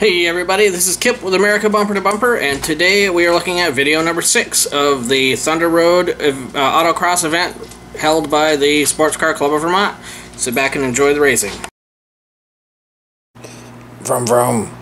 Hey everybody, this is Kip with America Bumper to Bumper, and today we are looking at video number 6 of the Thunder Road uh, Autocross event held by the Sports Car Club of Vermont. Sit back and enjoy the racing. Vroom vroom.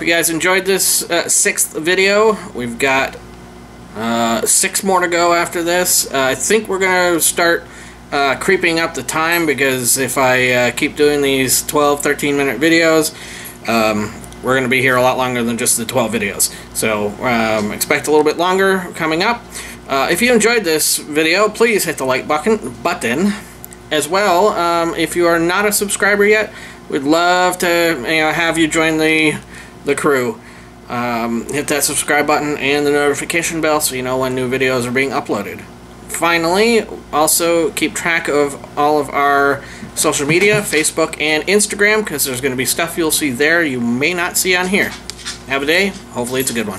You guys enjoyed this uh, sixth video. We've got uh, six more to go after this. Uh, I think we're going to start uh, creeping up the time because if I uh, keep doing these 12, 13 minute videos, um, we're going to be here a lot longer than just the 12 videos. So um, expect a little bit longer coming up. Uh, if you enjoyed this video, please hit the like button. button. As well, um, if you are not a subscriber yet, we'd love to you know, have you join the, the crew. Um, hit that subscribe button and the notification bell so you know when new videos are being uploaded. Finally, also keep track of all of our social media, Facebook and Instagram, because there's going to be stuff you'll see there you may not see on here. Have a day. Hopefully it's a good one.